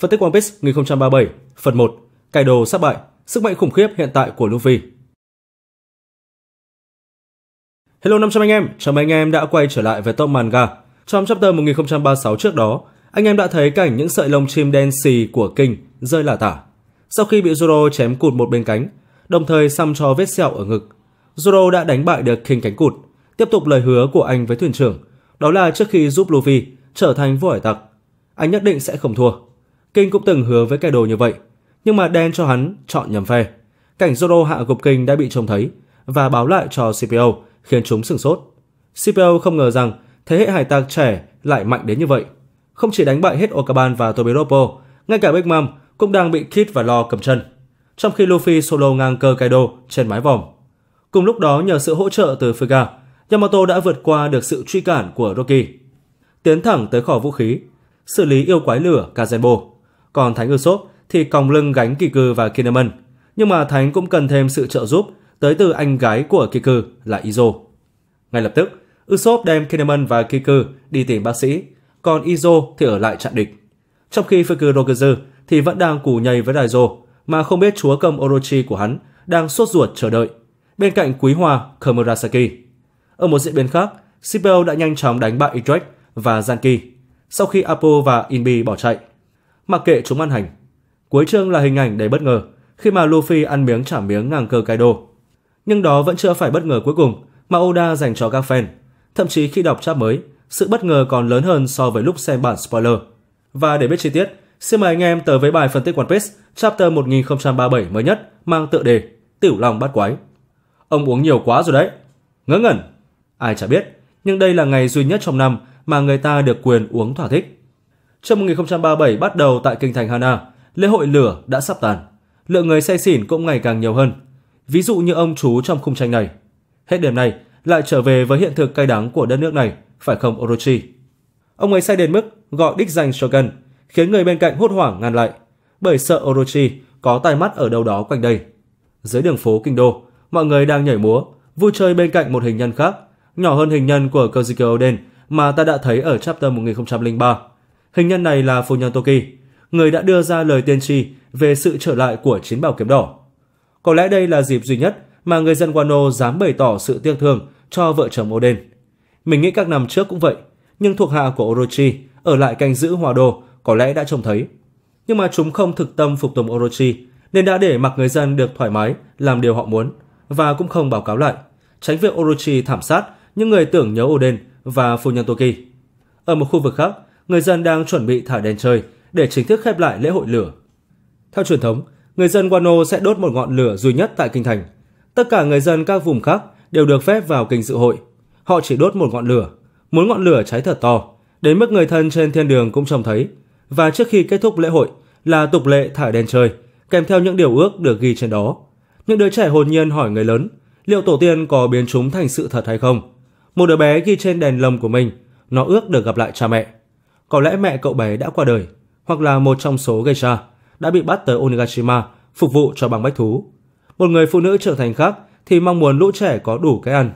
Phân tích One Piece 1037, phần 1, đồ sắp bại, sức mạnh khủng khiếp hiện tại của Luffy. Hello 500 anh em, chào mừng anh em đã quay trở lại với Top Manga. Trong chapter 1036 trước đó, anh em đã thấy cảnh những sợi lông chim đen xì của King rơi lả tả. Sau khi bị Zoro chém cụt một bên cánh, đồng thời xăm cho vết sẹo ở ngực, Zoro đã đánh bại được King cánh cụt, tiếp tục lời hứa của anh với thuyền trưởng, đó là trước khi giúp Luffy trở thành vua hải tặc, anh nhất định sẽ không thua. Kinh cũng từng hứa với kẻ đồ như vậy, nhưng mà đen cho hắn chọn nhầm phe. Cảnh Zoro hạ gục Kinh đã bị trông thấy và báo lại cho CPO khiến chúng sửng sốt. CPO không ngờ rằng thế hệ hải tặc trẻ lại mạnh đến như vậy. Không chỉ đánh bại hết Okaban và Tobiropo, ngay cả Big Mom cũng đang bị Kid và Lo cầm chân. Trong khi Luffy solo ngang cơ Kaido trên mái vòm. Cùng lúc đó nhờ sự hỗ trợ từ Fuga, Yamato đã vượt qua được sự truy cản của Rocky. Tiến thẳng tới kho vũ khí, xử lý yêu quái lửa Kazenbo. Còn Thánh Usopp thì còng lưng gánh Kiku và Kinemon. Nhưng mà Thánh cũng cần thêm sự trợ giúp tới từ anh gái của Kiku là Izo. Ngay lập tức, Usopp đem Kinemon và Kiku đi tìm bác sĩ, còn Izo thì ở lại chặn địch. Trong khi Fuku Rokuzu thì vẫn đang cù nhầy với Daizo, mà không biết chúa cầm Orochi của hắn đang sốt ruột chờ đợi, bên cạnh quý hoa Komurasaki. Ở một diễn biến khác, Sipel đã nhanh chóng đánh bại Idrek và Zanki sau khi Apo và Inbi bỏ chạy. Mặc kệ chúng ăn hành. Cuối chương là hình ảnh đầy bất ngờ khi mà Luffy ăn miếng trả miếng ngang cơ Kaido. Nhưng đó vẫn chưa phải bất ngờ cuối cùng mà Oda dành cho các fan. Thậm chí khi đọc chap mới, sự bất ngờ còn lớn hơn so với lúc xem bản spoiler. Và để biết chi tiết, xin mời anh em tới với bài phân tích One Piece chapter 1037 mới nhất mang tựa đề Tiểu Long Bát Quái. Ông uống nhiều quá rồi đấy. Ngớ ngẩn. Ai chả biết, nhưng đây là ngày duy nhất trong năm mà người ta được quyền uống thỏa thích. Trong 1037 bắt đầu tại kinh thành Hana, lễ hội lửa đã sắp tàn. Lượng người say xỉn cũng ngày càng nhiều hơn. Ví dụ như ông chú trong khung tranh này. Hết đêm này, lại trở về với hiện thực cay đắng của đất nước này, phải không Orochi? Ông ấy say đến mức gọi đích danh Shogun, khiến người bên cạnh hốt hoảng ngăn lại, bởi sợ Orochi có tai mắt ở đâu đó quanh đây. Dưới đường phố kinh đô, mọi người đang nhảy múa, vui chơi bên cạnh một hình nhân khác, nhỏ hơn hình nhân của Kozuki Oden mà ta đã thấy ở chapter 1003. Hình nhân này là phu nhân Toki, người đã đưa ra lời tiên tri về sự trở lại của chiến bảo kiếm đỏ. Có lẽ đây là dịp duy nhất mà người dân Wano dám bày tỏ sự tiếc thương cho vợ chồng Oden. Mình nghĩ các năm trước cũng vậy, nhưng thuộc hạ của Orochi ở lại canh giữ hòa đồ có lẽ đã trông thấy. Nhưng mà chúng không thực tâm phục tùng Orochi nên đã để mặc người dân được thoải mái làm điều họ muốn và cũng không báo cáo lại, tránh việc Orochi thảm sát những người tưởng nhớ Oden và phu nhân Toki. Ở một khu vực khác, người dân đang chuẩn bị thả đèn chơi để chính thức khép lại lễ hội lửa. Theo truyền thống, người dân Guano sẽ đốt một ngọn lửa duy nhất tại kinh thành. Tất cả người dân các vùng khác đều được phép vào kinh dự hội. Họ chỉ đốt một ngọn lửa, muốn ngọn lửa cháy thật to, đến mức người thân trên thiên đường cũng trông thấy. Và trước khi kết thúc lễ hội là tục lệ thả đèn chơi, kèm theo những điều ước được ghi trên đó. Những đứa trẻ hồn nhiên hỏi người lớn, liệu tổ tiên có biến chúng thành sự thật hay không? Một đứa bé ghi trên đèn lồng của mình, nó ước được gặp lại cha mẹ. Có lẽ mẹ cậu bé đã qua đời, hoặc là một trong số geisha đã bị bắt tới Onigashima phục vụ cho bằng bách thú. Một người phụ nữ trưởng thành khác thì mong muốn lũ trẻ có đủ cái ăn.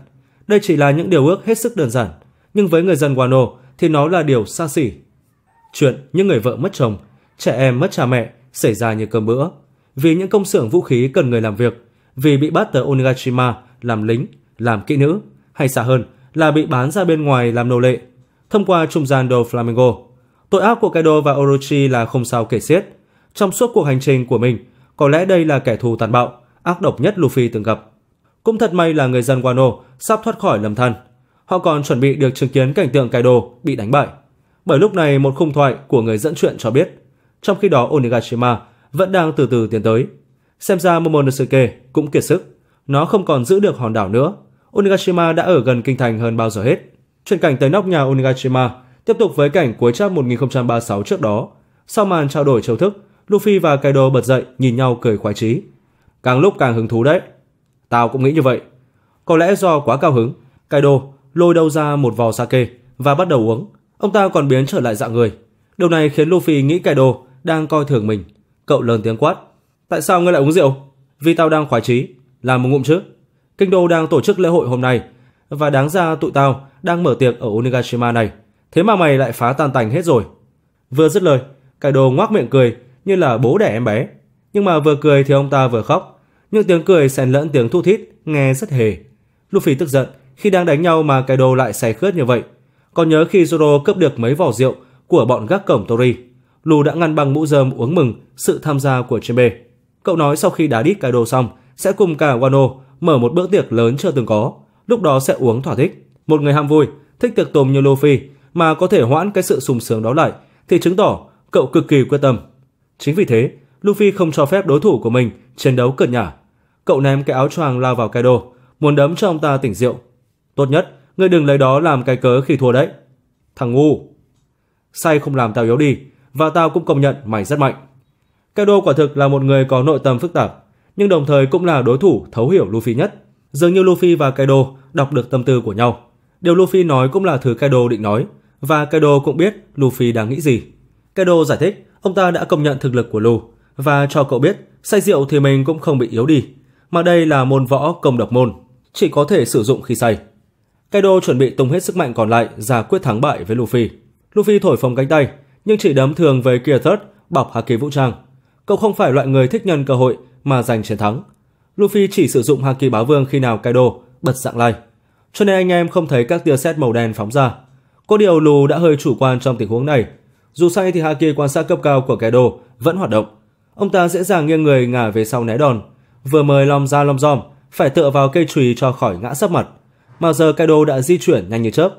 Đây chỉ là những điều ước hết sức đơn giản, nhưng với người dân Wano thì nó là điều xa xỉ. Chuyện những người vợ mất chồng, trẻ em mất cha mẹ xảy ra như cơm bữa. Vì những công xưởng vũ khí cần người làm việc, vì bị bắt tới Onigashima làm lính, làm kỹ nữ, hay xa hơn là bị bán ra bên ngoài làm nô lệ thông qua trung gian Do Flamingo. Tội ác của Kaido và Orochi là không sao kể xiết. Trong suốt cuộc hành trình của mình, có lẽ đây là kẻ thù tàn bạo, ác độc nhất Luffy từng gặp. Cũng thật may là người dân Wano sắp thoát khỏi lầm than. Họ còn chuẩn bị được chứng kiến cảnh tượng Kaido bị đánh bại. Bởi lúc này một khung thoại của người dẫn chuyện cho biết, trong khi đó Onigashima vẫn đang từ từ tiến tới. Xem ra Momonosuke cũng kiệt sức, nó không còn giữ được hòn đảo nữa Onigashima đã ở gần kinh thành hơn bao giờ hết. Chuyển cảnh tới nóc nhà Onigashima, tiếp tục với cảnh cuối chap 1036 trước đó. Sau màn trao đổi chiêu thức, Luffy và Kaido bật dậy nhìn nhau cười khoái chí. Càng lúc càng hứng thú đấy. Tao cũng nghĩ như vậy. Có lẽ do quá cao hứng, Kaido lôi đâu ra một vò sake và bắt đầu uống. Ông ta còn biến trở lại dạng người. Điều này khiến Luffy nghĩ Kaido đang coi thường mình. Cậu lớn tiếng quát. Tại sao ngươi lại uống rượu? Vì tao đang khoái chí. Làm một ngụm chứ. Kinh đô đang tổ chức lễ hội hôm nay và đáng ra tụi tao đang mở tiệc ở Onigashima này. Thế mà mày lại phá tan tành hết rồi. Vừa dứt lời, Kaido ngoác miệng cười như là bố đẻ em bé, nhưng mà vừa cười thì ông ta vừa khóc, những tiếng cười xen lẫn tiếng thu thít nghe rất hề. Luffy tức giận khi đang đánh nhau mà Kaido lại say khướt như vậy. Còn nhớ khi Zoro cướp được mấy vỏ rượu của bọn gác cổng Tori, Lu đã ngăn bằng mũ rơm uống mừng sự tham gia của Chimbe. Cậu nói sau khi đá đít Kaido xong sẽ cùng cả Wano mở một bữa tiệc lớn chưa từng có, lúc đó sẽ uống thỏa thích. Một người ham vui, thích tiệc tùng như Luffy mà có thể hoãn cái sự sung sướng đó lại thì chứng tỏ cậu cực kỳ quyết tâm. Chính vì thế, Luffy không cho phép đối thủ của mình chiến đấu cợt nhả. Cậu ném cái áo choàng lao vào Kaido, muốn đấm cho ông ta tỉnh rượu. Tốt nhất, ngươi đừng lấy đó làm cái cớ khi thua đấy. Thằng ngu. Say không làm tao yếu đi, và tao cũng công nhận mày rất mạnh. Kaido quả thực là một người có nội tâm phức tạp, nhưng đồng thời cũng là đối thủ thấu hiểu Luffy nhất. Dường như Luffy và Kaido đọc được tâm tư của nhau. Điều Luffy nói cũng là thứ Kaido định nói, và Kaido cũng biết Luffy đang nghĩ gì. Kaido giải thích, ông ta đã công nhận thực lực của Lu và cho cậu biết, say rượu thì mình cũng không bị yếu đi, mà đây là môn võ công độc môn, chỉ có thể sử dụng khi say. Kaido chuẩn bị tung hết sức mạnh còn lại ra quyết thắng bại với Luffy. Luffy thổi phồng cánh tay, nhưng chỉ đấm thường với Gear Third bọc haki vũ trang. Cậu không phải loại người thích nhân cơ hội mà giành chiến thắng. Luffy chỉ sử dụng haki báo vương khi nào Kaido bật dạng lai. Cho nên anh em không thấy các tia sét màu đen phóng ra. Có điều Lù đã hơi chủ quan trong tình huống này. Dù say thì haki quan sát cấp cao của Kaido vẫn hoạt động. Ông ta dễ dàng nghiêng người ngả về sau né đòn, vừa mời lom ra lom dòm, phải tựa vào cây chùy cho khỏi ngã sấp mặt. Mà giờ Kaido đã di chuyển nhanh như chớp.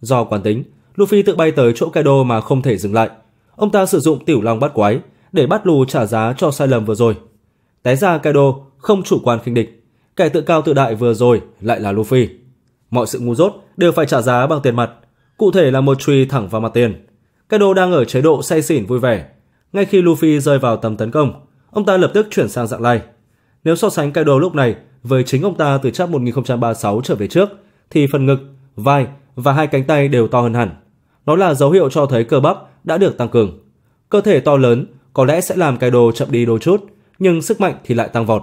Do quán tính, Luffy tự bay tới chỗ Kaido mà không thể dừng lại. Ông ta sử dụng tiểu long bắt quái để bắt lù trả giá cho sai lầm vừa rồi. Té ra Kaido không chủ quan khinh địch, kẻ tự cao tự đại vừa rồi lại là Luffy. Mọi sự ngu dốt đều phải trả giá bằng tiền mặt, cụ thể là một truy thẳng vào mặt tiền. Kaido đang ở chế độ say xỉn vui vẻ. Ngay khi Luffy rơi vào tầm tấn công, ông ta lập tức chuyển sang dạng lai. Nếu so sánh Kaido lúc này với chính ông ta từ chap 1036 trở về trước, thì phần ngực, vai và hai cánh tay đều to hơn hẳn. Nó là dấu hiệu cho thấy cơ bắp đã được tăng cường. Cơ thể to lớn có lẽ sẽ làm Kaido chậm đi đôi chút, nhưng sức mạnh thì lại tăng vọt.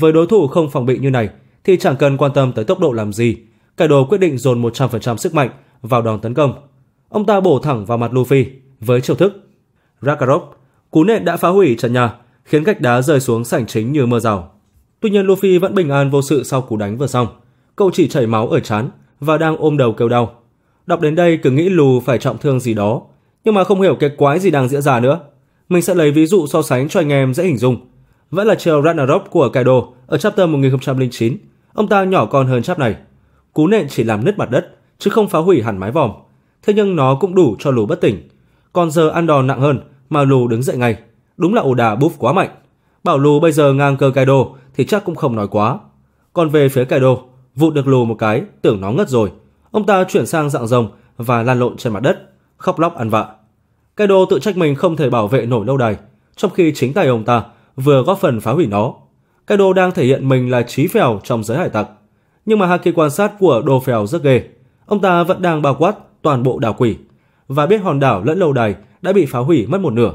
Với đối thủ không phòng bị như này thì chẳng cần quan tâm tới tốc độ làm gì, Kaido quyết định dồn 100% sức mạnh vào đòn tấn công. Ông ta bổ thẳng vào mặt Luffy với chiêu thức Ragnarok. Cú nện đã phá hủy trần nhà, khiến gạch đá rơi xuống sảnh chính như mưa rào. Tuy nhiên Luffy vẫn bình an vô sự sau cú đánh vừa xong. Cậu chỉ chảy máu ở trán và đang ôm đầu kêu đau. Đọc đến đây cứ nghĩ Lù phải trọng thương gì đó, nhưng mà không hiểu cái quái gì đang diễn ra nữa. Mình sẽ lấy ví dụ so sánh cho anh em dễ hình dung. Vẫn là chiều Ragnarok của Kaido ở chapter 1009. Ông ta nhỏ con hơn chap này. Cú nện chỉ làm nứt mặt đất, chứ không phá hủy hẳn mái vòm. Thế nhưng nó cũng đủ cho Lù bất tỉnh. Còn giờ ăn đòn nặng hơn mà Lù đứng dậy ngay. Đúng là ổ đà buff quá mạnh. Bảo Lù bây giờ ngang cơ Kaido thì chắc cũng không nói quá. Còn về phía Kaido, vụt được Lù một cái, tưởng nó ngất rồi. Ông ta chuyển sang dạng rồng và lan lộn trên mặt đất, khóc lóc ăn vạ. Kaido tự trách mình không thể bảo vệ nổi lâu đài, trong khi chính tay ông ta vừa góp phần phá hủy nó. Kaido đang thể hiện mình là trí phèo trong giới hải tặc. Nhưng mà haki quan sát của đồ phèo rất ghê. Ông ta vẫn đang bao quát toàn bộ đảo quỷ và biết hòn đảo lẫn lâu đài đã bị phá hủy mất một nửa.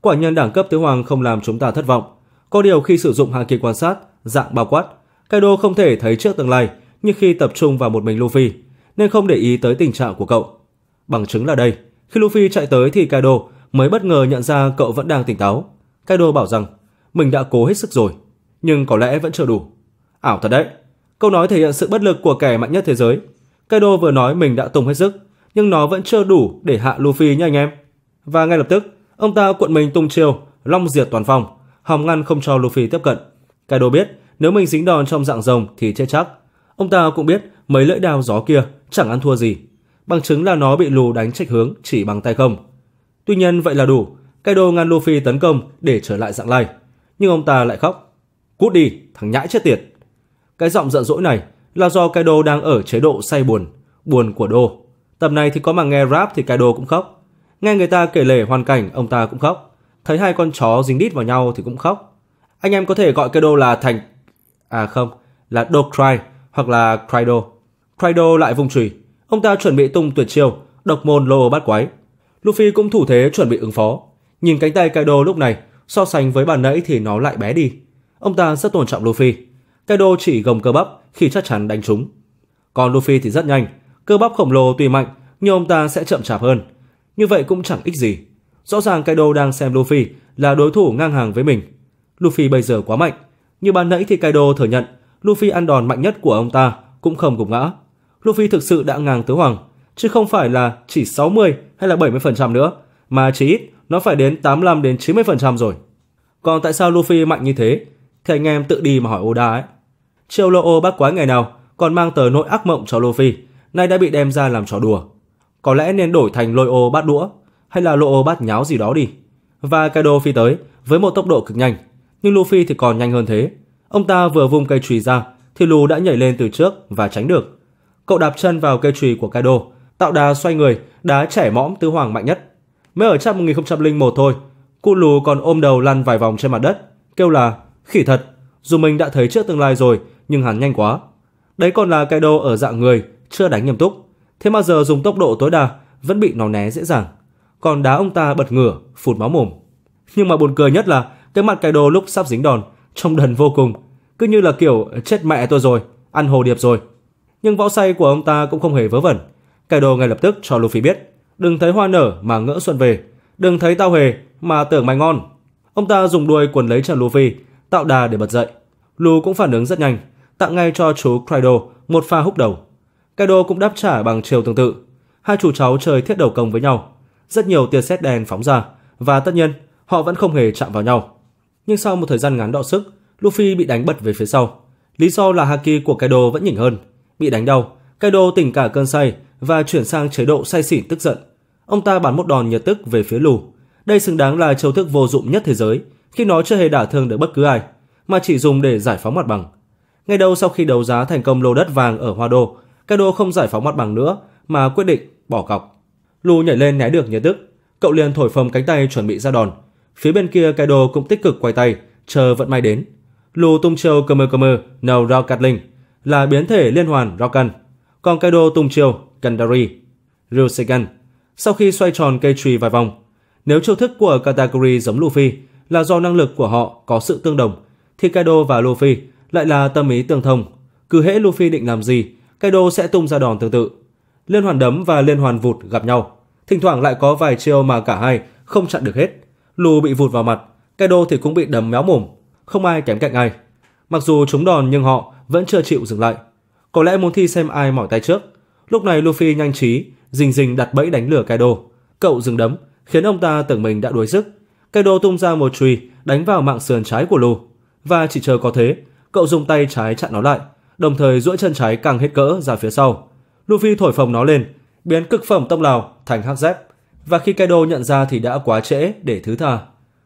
Quả nhân đẳng cấp tứ hoàng không làm chúng ta thất vọng. Có điều khi sử dụng haki quan sát dạng bao quát, Kaido không thể thấy trước tương lai như khi tập trung vào một mình Luffy nên không để ý tới tình trạng của cậu. Bằng chứng là đây, khi Luffy chạy tới thì Kaido mới bất ngờ nhận ra cậu vẫn đang tỉnh táo. Kaido bảo rằng mình đã cố hết sức rồi, nhưng có lẽ vẫn chưa đủ. Ảo thật đấy. Câu nói thể hiện sự bất lực của kẻ mạnh nhất thế giới. Kaido vừa nói mình đã tung hết sức, nhưng nó vẫn chưa đủ để hạ Luffy nha anh em. Và ngay lập tức, ông ta cuộn mình tung chiêu, long diệt toàn phòng, hòng ngăn không cho Luffy tiếp cận. Kaido biết nếu mình dính đòn trong dạng rồng thì chết chắc. Ông ta cũng biết mấy lưỡi đao gió kia chẳng ăn thua gì, bằng chứng là nó bị lù đánh trách hướng chỉ bằng tay không. Tuy nhiên vậy là đủ, Kaido ngăn Luffy tấn công để trở lại dạng lai, nhưng ông ta lại khóc. Cút đi, thằng nhãi chết tiệt. Cái giọng giận dỗi này là do Kaido đang ở chế độ say buồn, buồn của Đô. Tập này thì có mà nghe rap thì Kaido cũng khóc. Nghe người ta kể lể hoàn cảnh ông ta cũng khóc. Thấy hai con chó dính đít vào nhau thì cũng khóc. Anh em có thể gọi Kaido là thành... À không, là Do Cry hoặc là Crydo. Crydo lại vùng chùy, ông ta chuẩn bị tung tuyệt chiêu, độc môn lô bát quái. Luffy cũng thủ thế chuẩn bị ứng phó. Nhìn cánh tay Kaido lúc này, so sánh với bàn nãy thì nó lại bé đi. Ông ta rất tôn trọng Luffy. Kaido chỉ gồng cơ bắp khi chắc chắn đánh trúng. Còn Luffy thì rất nhanh, cơ bắp khổng lồ tuy mạnh nhưng ông ta sẽ chậm chạp hơn. Như vậy cũng chẳng ích gì. Rõ ràng Kaido đang xem Luffy là đối thủ ngang hàng với mình. Luffy bây giờ quá mạnh, như ban nãy thì Kaido thừa nhận Luffy ăn đòn mạnh nhất của ông ta cũng không gục ngã. Luffy thực sự đã ngang tứ hoàng, chứ không phải là chỉ 60 hay là 70% nữa, mà chỉ ít nó phải đến 85 đến 90% rồi. Còn tại sao Luffy mạnh như thế? Thì anh em tự đi mà hỏi Oda ấy. Chiêu Lô bác quái ngày nào còn mang tờ nỗi ác mộng cho Luffy, nay đã bị đem ra làm trò đùa. Có lẽ nên đổi thành lôi ô bát đũa hay là lô ô bát nháo gì đó đi. Và Kaido phi tới với một tốc độ cực nhanh, nhưng Luffy thì còn nhanh hơn thế. Ông ta vừa vung cây chùy ra thì Lu đã nhảy lên từ trước và tránh được. Cậu đạp chân vào cây chùy của Kaido, tạo đà xoay người, đá trẻ mõm tứ hoàng mạnh nhất. Mới ở trăm 1001 thôi, cụ Lù còn ôm đầu lăn vài vòng trên mặt đất, kêu là khỉ thật, dù mình đã thấy trước tương lai rồi nhưng hắn nhanh quá. Đấy còn là Kaido ở dạng người, chưa đánh nghiêm túc, thế mà giờ dùng tốc độ tối đa vẫn bị nó né dễ dàng. Còn đá ông ta bật ngửa, phụt máu mồm. Nhưng mà buồn cười nhất là cái mặt Kaido lúc sắp dính đòn, trông đần vô cùng, cứ như là kiểu chết mẹ tôi rồi, ăn hồ điệp rồi. Nhưng võ say của ông ta cũng không hề vớ vẩn. Kaido ngay lập tức cho Luffy biết, đừng thấy hoa nở mà ngỡ xuân về, đừng thấy tao hề mà tưởng mày ngon. Ông ta dùng đuôi quần lấy chân Luffy, tạo đà để bật dậy. Lu cũng phản ứng rất nhanh, tặng ngay cho chú Kaido một pha húc đầu. Kaido cũng đáp trả bằng chiều tương tự. Hai chú cháu chơi thiết đầu công với nhau. Rất nhiều tia sét đen phóng ra và tất nhiên họ vẫn không hề chạm vào nhau. Nhưng sau một thời gian ngắn đọ sức, Luffy bị đánh bật về phía sau. Lý do là haki của Kaido vẫn nhỉnh hơn. Bị đánh đau, Kaido tỉnh cả cơn say và chuyển sang chế độ say xỉn tức giận. Ông ta bắn một đòn nhiệt tức về phía Lù. Đây xứng đáng là chiêu thức vô dụng nhất thế giới, khi nó chưa hề đả thương được bất cứ ai, mà chỉ dùng để giải phóng mặt bằng. Ngay đầu sau khi đấu giá thành công lô đất vàng ở Hoa Đô, Cado không giải phóng mặt bằng nữa mà quyết định bỏ cọc. Lù nhảy lên né được nhiệt tức, cậu liền thổi phồng cánh tay chuẩn bị ra đòn. Phía bên kia Kaido cũng tích cực quay tay, chờ vận may đến. Lù tung chiêu rau No linh là biến thể liên hoàn Rockan, còn Kaido tung chiêu Kandari Ryusegan sau khi xoay tròn cây chùy vài vòng. Nếu chiêu thức của Katakuri giống Luffy là do năng lực của họ có sự tương đồng, thì Kaido và Luffy lại là tâm ý tương thông. Cứ hễ Luffy định làm gì, Kaido sẽ tung ra đòn tương tự. Liên hoàn đấm và liên hoàn vụt gặp nhau. Thỉnh thoảng lại có vài chiêu mà cả hai không chặn được hết. Lu bị vụt vào mặt, Kaido thì cũng bị đấm méo mồm, không ai kém cạnh ai. Mặc dù trúng đòn nhưng họ vẫn chưa chịu dừng lại. Có lẽ muốn thi xem ai mỏi tay trước. Lúc này Luffy nhanh trí, rình rình đặt bẫy đánh lửa Kaido. Cậu dừng đấm, khiến ông ta tưởng mình đã đuối sức. Kaido tung ra một chùy đánh vào mạng sườn trái của Lu và chỉ chờ có thế, cậu dùng tay trái chặn nó lại, đồng thời duỗi chân trái càng hết cỡ ra phía sau. Luffy thổi phồng nó lên, biến cực phẩm tông lào thành hắc dép, và khi Kaido nhận ra thì đã quá trễ để thứ tha.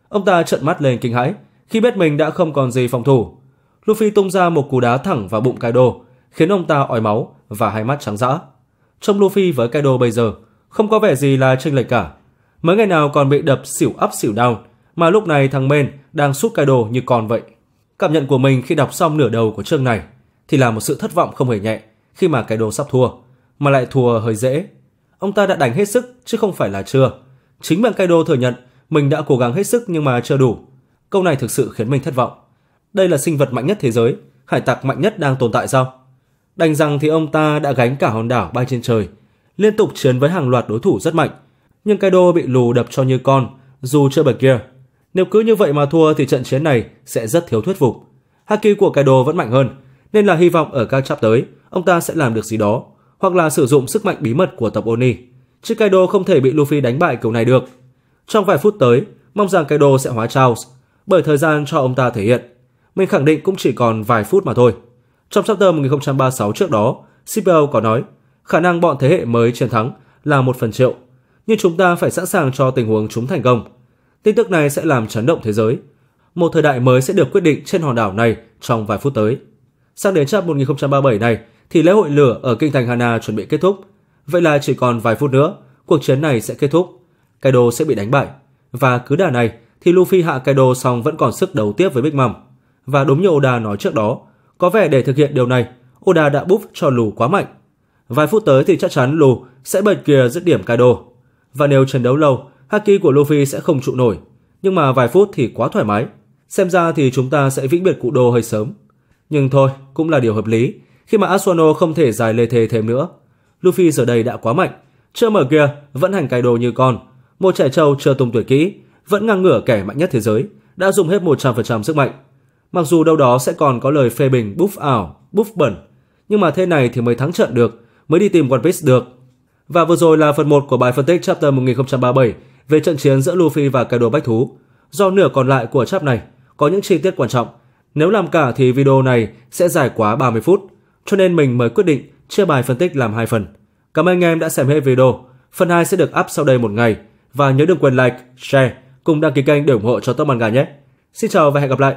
Ông ta trợn mắt lên kinh hãi khi biết mình đã không còn gì phòng thủ. Luffy tung ra một cú đá thẳng vào bụng Kaido, khiến ông ta ói máu và hai mắt trắng dã. Trông Luffy với Kaido bây giờ không có vẻ gì là chênh lệch cả. Mấy ngày nào còn bị đập xỉu up xỉu down, mà lúc này thằng Men đang sút Kaido như con vậy. Cảm nhận của mình khi đọc xong nửa đầu của chương này thì là một sự thất vọng không hề nhẹ khi mà Kaido sắp thua, mà lại thua hơi dễ. Ông ta đã đánh hết sức chứ không phải là chưa. Chính miệng Kaido thừa nhận mình đã cố gắng hết sức nhưng mà chưa đủ. Câu này thực sự khiến mình thất vọng. Đây là sinh vật mạnh nhất thế giới, hải tặc mạnh nhất đang tồn tại sao? Đành rằng thì ông ta đã gánh cả hòn đảo bay trên trời, liên tục chiến với hàng loạt đối thủ rất mạnh. Nhưng Kaido bị lù đập cho như con, dù chưa bật kia. Nếu cứ như vậy mà thua thì trận chiến này sẽ rất thiếu thuyết phục. Haki của Kaido vẫn mạnh hơn, nên là hy vọng ở các chap tới, ông ta sẽ làm được gì đó, hoặc là sử dụng sức mạnh bí mật của tộc Oni. Chứ Kaido không thể bị Luffy đánh bại kiểu này được. Trong vài phút tới, mong rằng Kaido sẽ hóa Charles, bởi thời gian cho ông ta thể hiện. Mình khẳng định cũng chỉ còn vài phút mà thôi. Trong chapter 1036 trước đó, CPO có nói, khả năng bọn thế hệ mới chiến thắng là một phần triệu, nhưng chúng ta phải sẵn sàng cho tình huống chúng thành công. Tin tức này sẽ làm chấn động thế giới. Một thời đại mới sẽ được quyết định trên hòn đảo này trong vài phút tới. Sang đến chap 1037 này thì lễ hội lửa ở kinh thành Hana chuẩn bị kết thúc. Vậy là chỉ còn vài phút nữa, cuộc chiến này sẽ kết thúc. Kaido sẽ bị đánh bại. Và cứ đà này thì Luffy hạ Kaido xong vẫn còn sức đấu tiếp với Big Mom. Và đúng như Oda nói trước đó, có vẻ để thực hiện điều này, Oda đã búp cho Lù quá mạnh. Vài phút tới thì chắc chắn Lù sẽ bật kia dứt điểm Kaido. Và nếu chiến đấu lâu, Haki của Luffy sẽ không trụ nổi. Nhưng mà vài phút thì quá thoải mái. Xem ra thì chúng ta sẽ vĩnh biệt cụ đô hơi sớm. Nhưng thôi, cũng là điều hợp lý, khi mà Asuano không thể dài lê thề thêm nữa. Luffy giờ đây đã quá mạnh. Chưa mở kia, vẫn hành Kaido như con. một trẻ trâu chưa tung tuổi kỹ, vẫn ngang ngửa kẻ mạnh nhất thế giới, đã dùng hết 100% sức mạnh. Mặc dù đâu đó sẽ còn có lời phê bình buff ảo, buff bẩn, nhưng mà thế này thì mới thắng trận được, mới đi tìm One Piece được. Và vừa rồi là phần 1 của bài phân tích chapter 1037 về trận chiến giữa Luffy và Kaido Bách Thú. Do nửa còn lại của chap này có những chi tiết quan trọng, nếu làm cả thì video này sẽ dài quá 30 phút, cho nên mình mới quyết định chia bài phân tích làm hai phần. Cảm ơn anh em đã xem hết video. Phần 2 sẽ được up sau đây một ngày và nhớ đừng quên like, share cùng đăng ký kênh để ủng hộ cho Top Manga nhé. Xin chào và hẹn gặp lại.